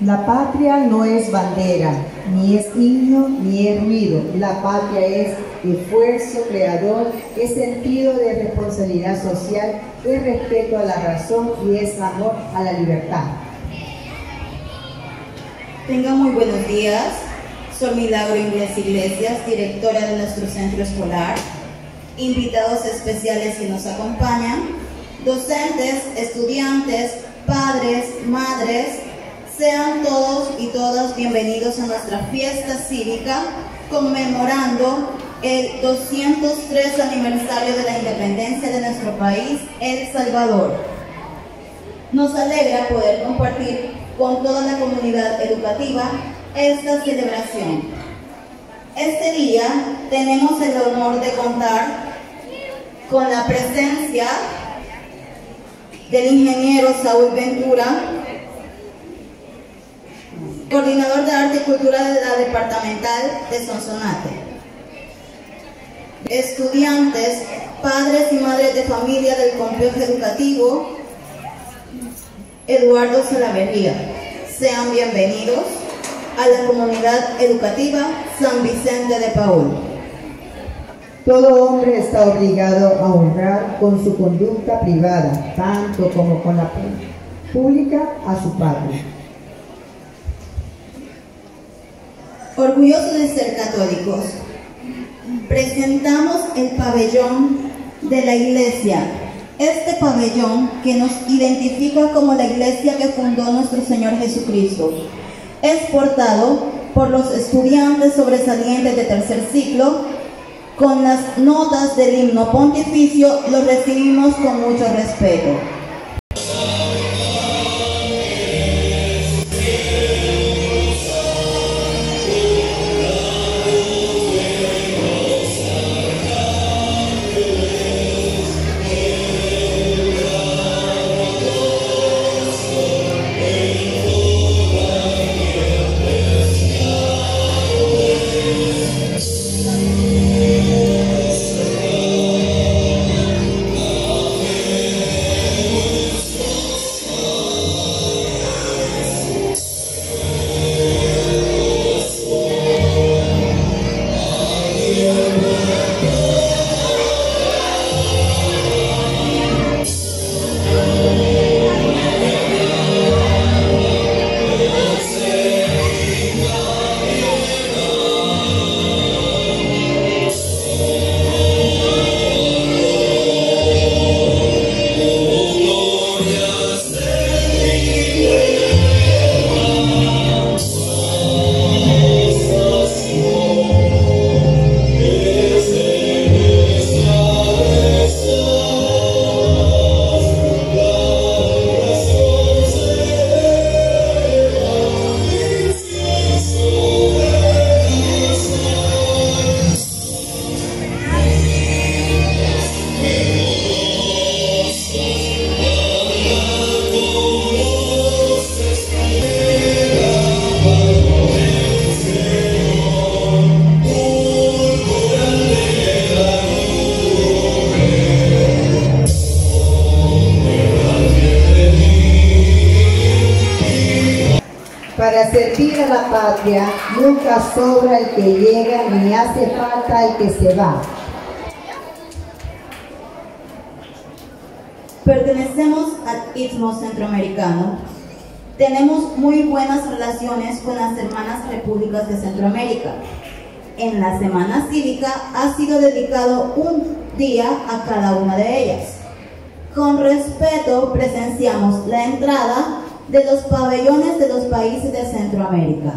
La patria no es bandera, ni es himno, ni es ruido. La patria es esfuerzo creador, es sentido de responsabilidad social, es respeto a la razón y es amor a la libertad. Tengan muy buenos días. Soy Milagro Inglés Iglesias, directora de nuestro centro escolar. Invitados especiales que nos acompañan, docentes, estudiantes, padres, madres, sean todos y todas bienvenidos a nuestra fiesta cívica conmemorando el 203 aniversario de la independencia de nuestro país, El Salvador. Nos alegra poder compartir con toda la comunidad educativa esta celebración. Este día tenemos el honor de contar con la presencia del ingeniero Saúl Ventura, coordinador de arte y cultura de la departamental de Sonsonate. Estudiantes, padres y madres de familia del complejo educativo Eduardo Salavería. Sean bienvenidos a la comunidad educativa San Vicente de Paul. Todo hombre está obligado a honrar con su conducta privada, tanto como con la pública, a su padre. Orgullosos de ser católicos, presentamos el pabellón de la iglesia. Este pabellón que nos identifica como la iglesia que fundó nuestro Señor Jesucristo. Es portado por los estudiantes sobresalientes de tercer ciclo. Con las notas del himno pontificio lo recibimos con mucho respeto. Para servir a la patria nunca sobra el que llega ni hace falta el que se va. Pertenecemos al Istmo Centroamericano. Tenemos muy buenas relaciones con las hermanas repúblicas de Centroamérica. En la Semana Cívica ha sido dedicado un día a cada una de ellas. Con respeto presenciamos la entrada de los pabellones de los países de Centroamérica.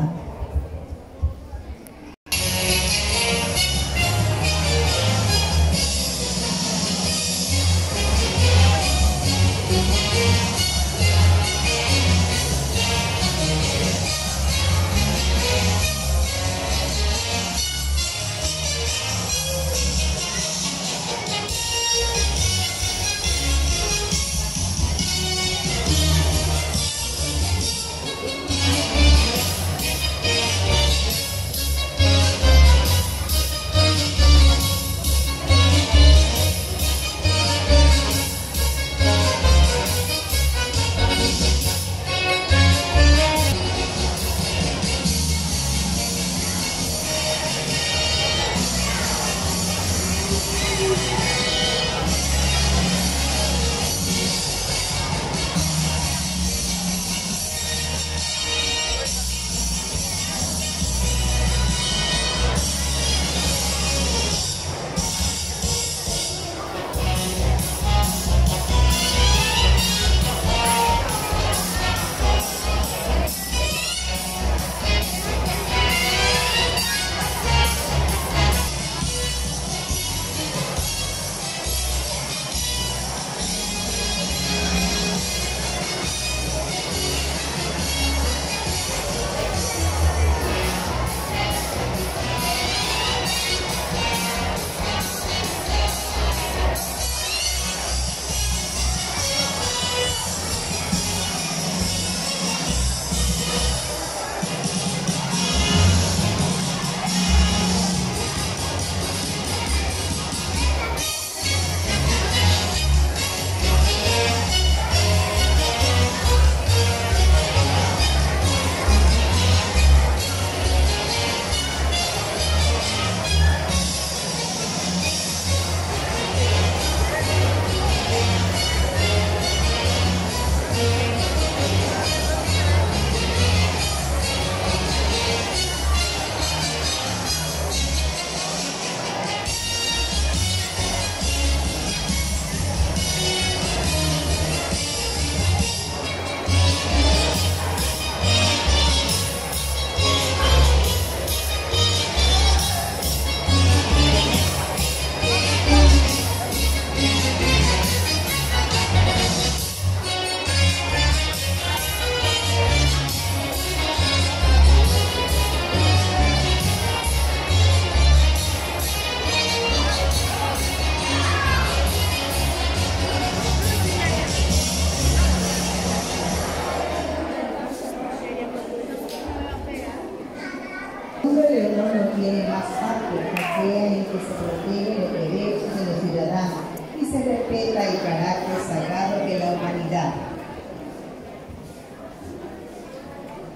ley administrativa y los derechos de los ciudadanos y se respeta el carácter sagrado de la humanidad.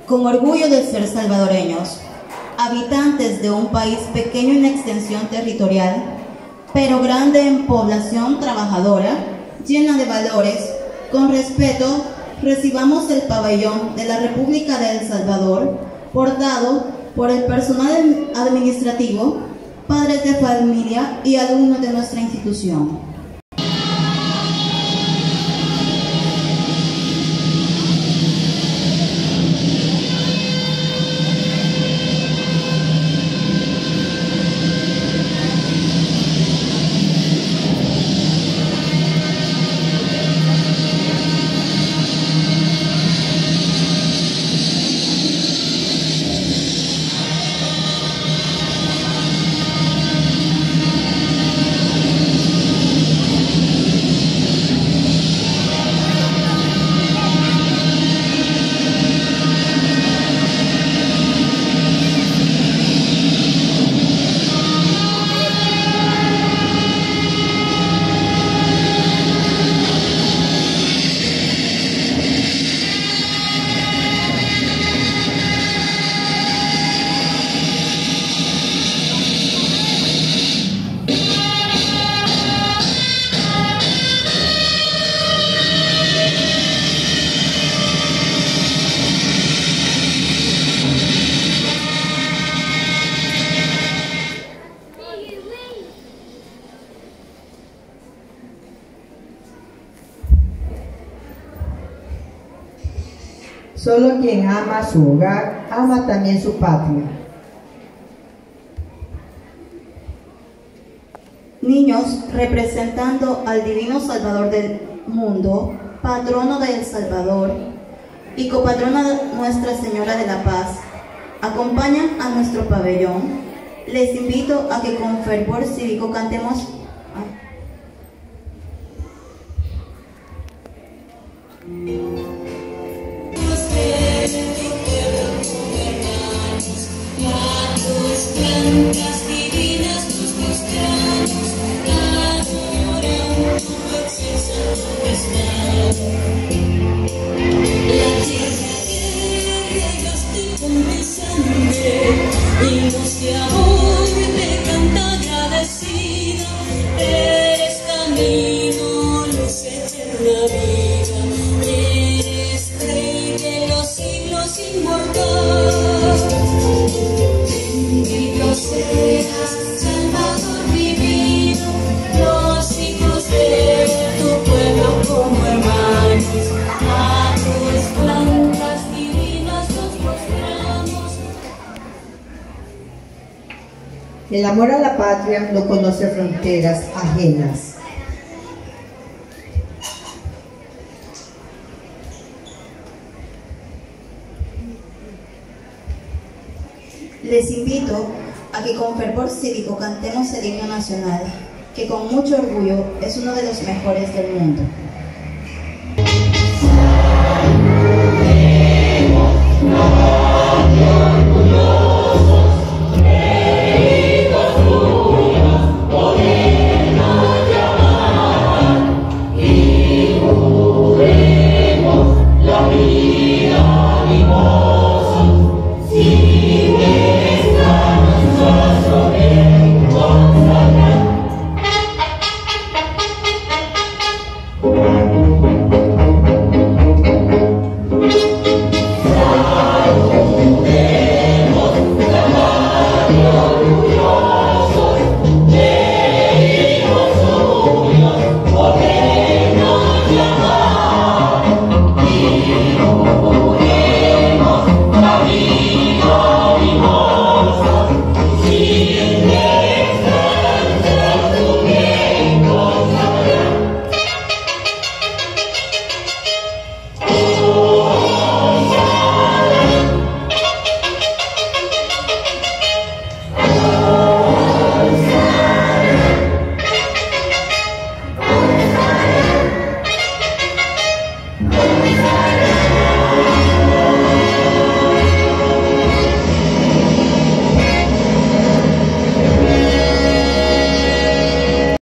Con orgullo de ser salvadoreños, habitantes de un país pequeño en extensión territorial, pero grande en población trabajadora, llena de valores, con respeto, recibamos el pabellón de la República de El Salvador, portado por el personal administrativo padres de familia y alumnos de nuestra institución. Solo quien ama su hogar, ama también su patria. Niños representando al Divino Salvador del mundo, patrono de El Salvador y copatrona de Nuestra Señora de la Paz, acompañan a nuestro pabellón. Les invito a que con fervor cívico cantemos El amor a la patria no conoce fronteras ajenas. Les invito a que con fervor cívico cantemos el himno nacional, que con mucho orgullo es uno de los mejores del mundo.